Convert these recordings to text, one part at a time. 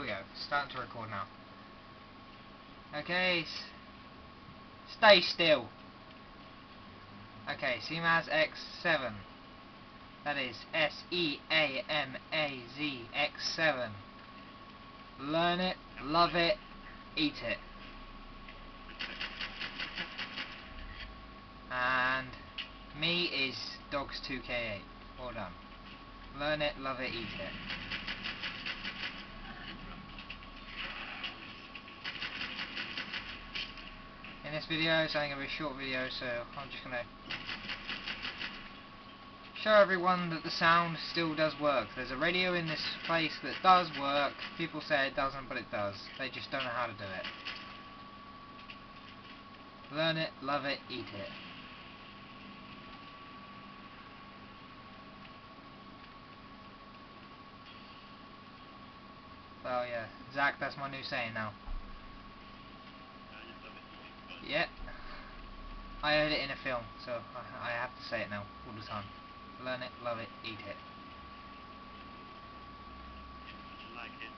there we go. Starting to record now. Okay. Stay still. Okay, CMAZ X7. That is S E A M A Z X7. Learn it, love it, eat it. And me is Dogs2K8. Well done. Learn it, love it, eat it. This video, it's only going to be a short video, so I'm just going to show everyone that the sound still does work. There's a radio in this place that does work. People say it doesn't, but it does. They just don't know how to do it. Learn it, love it, eat it. Oh yeah, Zach, that's my new saying now. Yeah. I heard it in a film, so I, have to say it now, all the time. Learn it, love it, eat it. like it.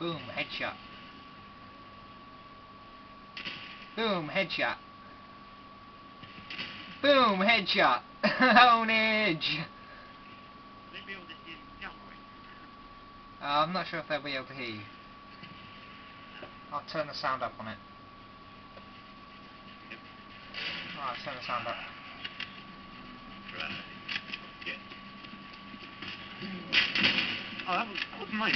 Boom, headshot. Boom, headshot. Boom, headshot. You now. Uh, I'm not sure if they'll be able to hear you. I'll turn the sound up on it. Alright, turn the sound up. Right. Yeah. Oh, that was, that was mine.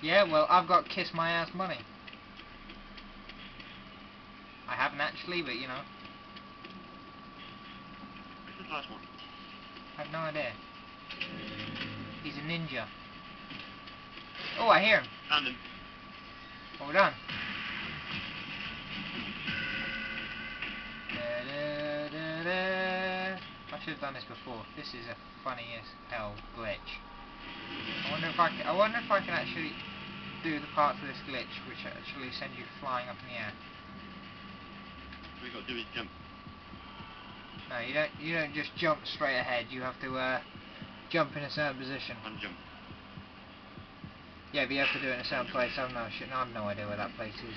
Yeah, well, I've got kiss my ass money. I haven't actually, but you know, Where's the last one? I have no idea. He's a ninja. Oh, I hear him. Found him. Done. Da-da-da-da. I should have done this before. This is a funny as hell glitch. I wonder if I can, I wonder if I can actually do the parts of this glitch which actually send you flying up in the air. We got to do is jump. No, you don't. You don't just jump straight ahead. You have to uh, jump in a certain position. One jump. Yeah, but you have to do it in a certain place. I have no shit. I have no idea where that place is.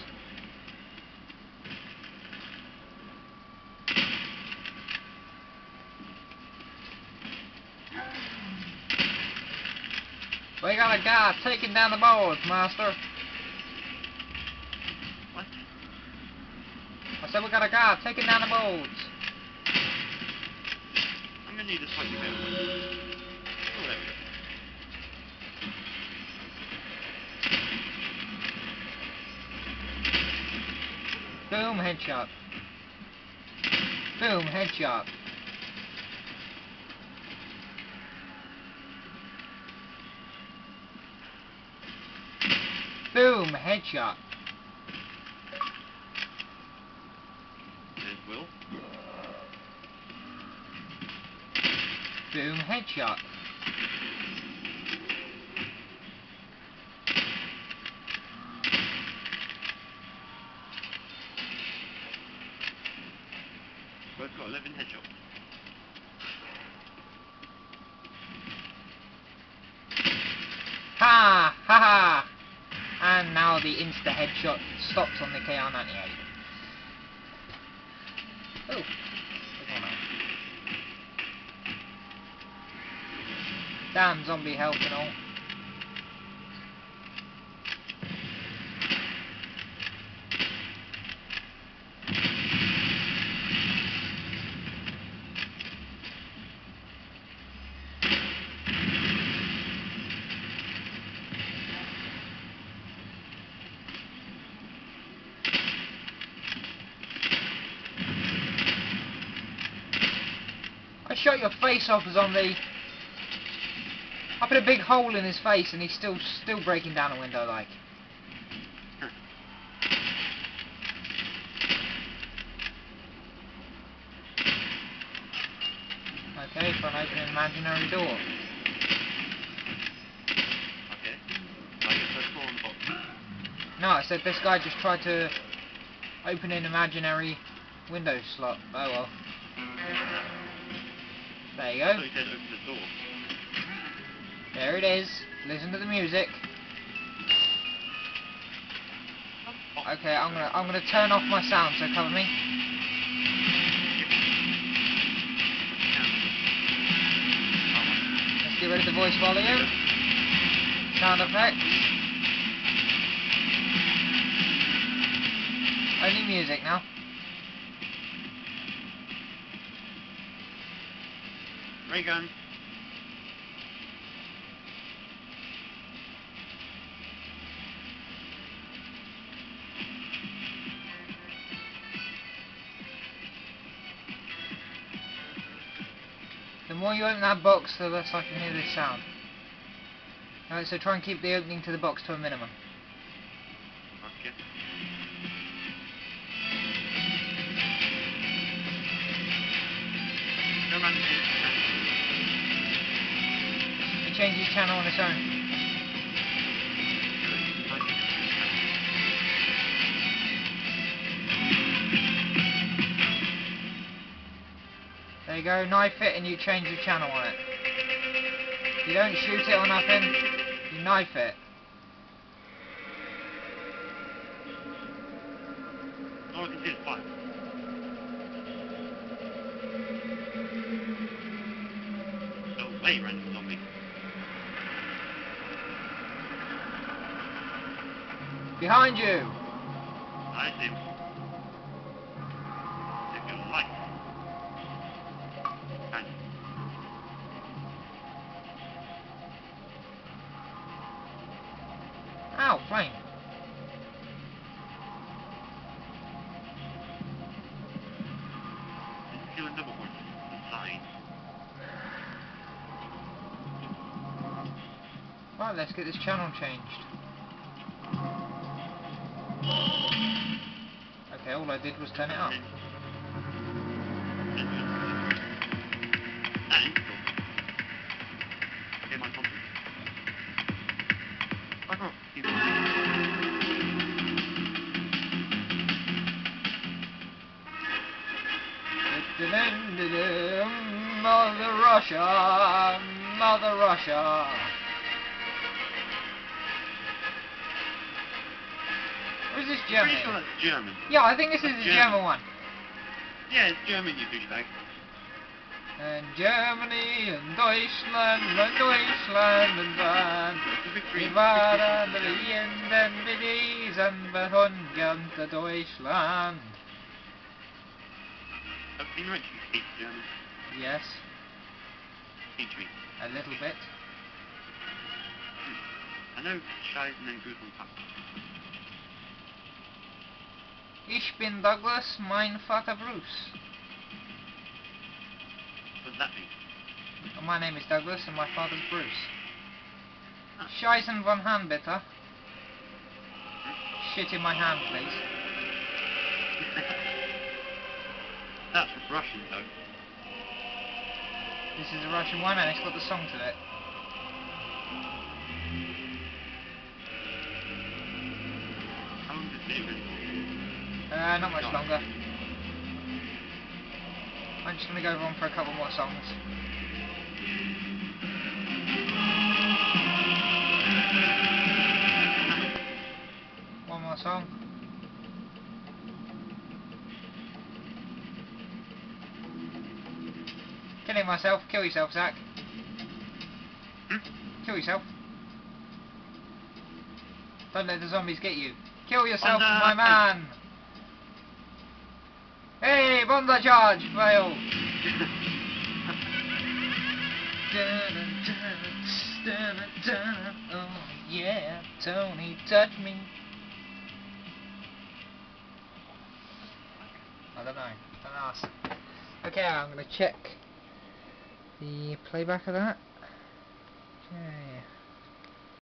We got a guy taking down the boards, master. What? I said we got a guy taking down the boards. I'm gonna need a slightly better one. Boom, headshot. Boom, headshot. Boom, headshot. Will. Boom, headshot. And now the insta headshot stops on the KR98. Oh. Damn zombie health and all. I shot your face off, zombie. I put a big hole in his face, and he's still still breaking down a window like. Okay, try and open an imaginary door. Okay. The on the. No, I said this guy just tried to open an imaginary window slot. Oh well. There you go. thought you said open the door. There it is. Listen to the music. Okay, I'm gonna I'm gonna turn off my sound, so cover me. Let's get rid of the voice volume. Sound effects. Only music now. Ray gun. The more you open that box, the less I can hear this sound. Alright, so try and keep the opening to the box to a minimum. Okay. Go It changes channel on its own. There you go, knife it and you change the channel on it. You don't shoot it or nothing, you knife it. Can see is fire. No way, random zombie. Behind you! I see him. Take your life. Kind Ow, flame. Let's another one inside. Right, let's get this channel changed. Okay, all I did was turn it up. Mother Russia, Mother Russia. Or is this Pretty sure that's German. Yeah, I think this is the German. German one. Yeah, it's German, you douchebag. And Germany and Deutschland and Deutschland and dann It's a victory. wir waren lieben bewiesen bei Hundern Deutschland. I've been right, you hate German. Yes, Teach me. a little bit. Hmm. I know Scheiden and top. Ich bin Douglas, mein Vater Bruce. What does that mean? My name is Douglas and my father's Bruce. Ah. Scheisen von Hand, bitte. Shit in my hand, please. That's Russian, though. This is a Russian one and it's got the song to it. Uh, not much longer. I'm just gonna go on for a couple more songs. One more song. Killing myself. Kill yourself, Zach. Hmm? Kill yourself. Don't let the zombies get you. Kill yourself, my man! Hey, Banzai charge! Fail! Oh yeah, Tony, touch me. I don't know. Don't ask. Okay, I'm gonna check the playback of that. Okay.